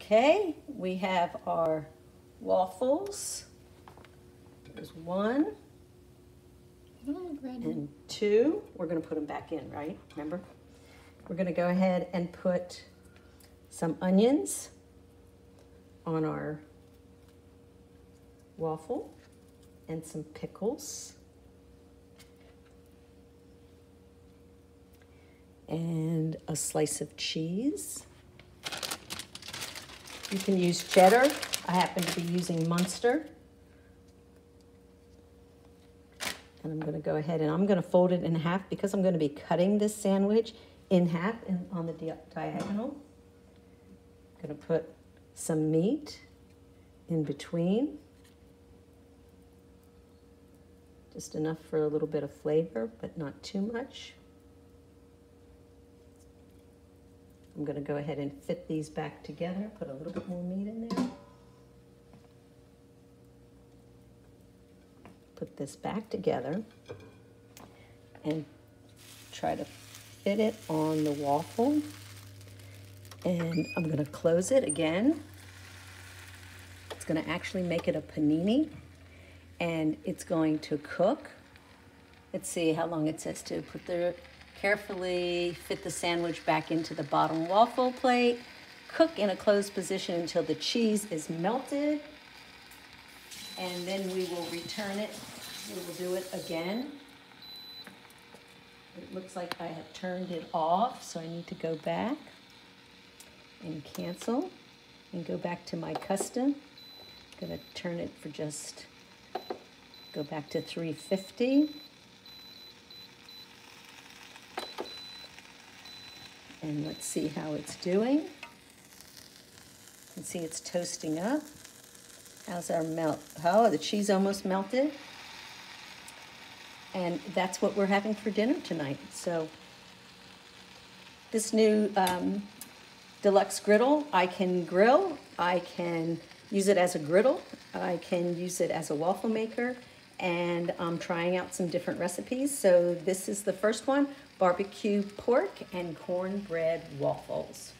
Okay, we have our waffles. There's one and two. We're gonna put them back in, right? Remember? We're gonna go ahead and put some onions on our waffle and some pickles. And a slice of cheese. You can use cheddar. I happen to be using Munster. And I'm gonna go ahead and I'm gonna fold it in half because I'm gonna be cutting this sandwich in half in, on the di diagonal. Gonna put some meat in between. Just enough for a little bit of flavor, but not too much. I'm gonna go ahead and fit these back together, put a little bit more meat in there. Put this back together and try to fit it on the waffle. And I'm gonna close it again. It's gonna actually make it a panini and it's going to cook. Let's see how long it says to put the Carefully fit the sandwich back into the bottom waffle plate. Cook in a closed position until the cheese is melted. And then we will return it. We will do it again. It looks like I have turned it off, so I need to go back and cancel and go back to my custom. I'm gonna turn it for just, go back to 350. And let's see how it's doing. You can see it's toasting up. How's our melt? Oh, the cheese almost melted. And that's what we're having for dinner tonight. So this new um, deluxe griddle, I can grill. I can use it as a griddle. I can use it as a waffle maker. And I'm trying out some different recipes. So this is the first one barbecue pork and cornbread waffles.